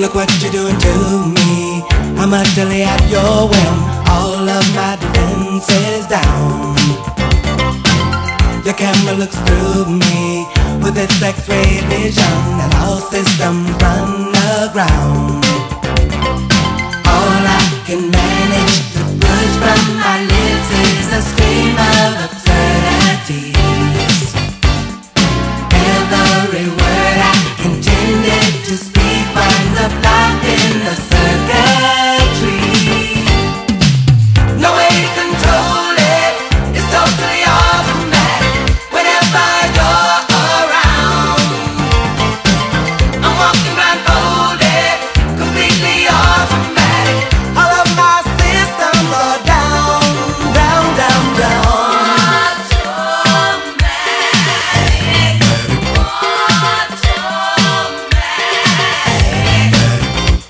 Look what you're doing to me. I'm utterly at your whim. All of my defenses down. Your camera looks through me with its X-ray vision, and all systems run aground. All I can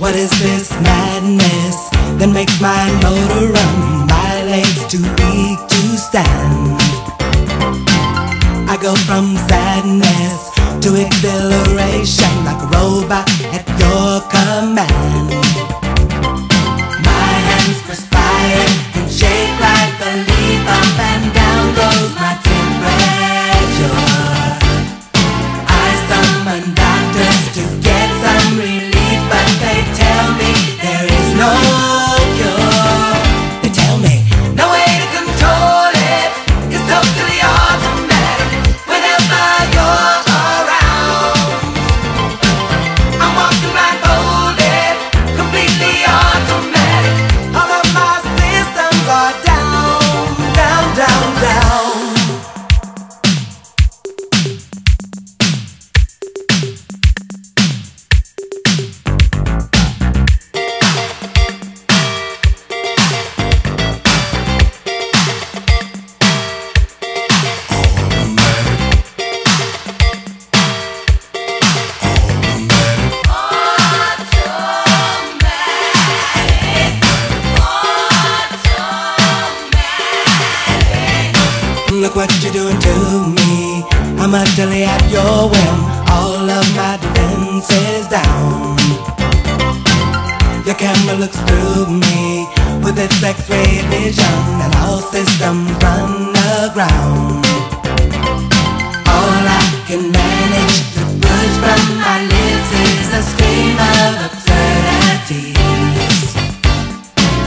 What is this madness that makes my motor run? My legs too weak to stand. I go from sadness to exhilaration like a robot at your command. Look what you're doing to me. I'm utterly at your whim. All of my defenses down. Your camera looks through me with its X-ray vision, and all systems run aground.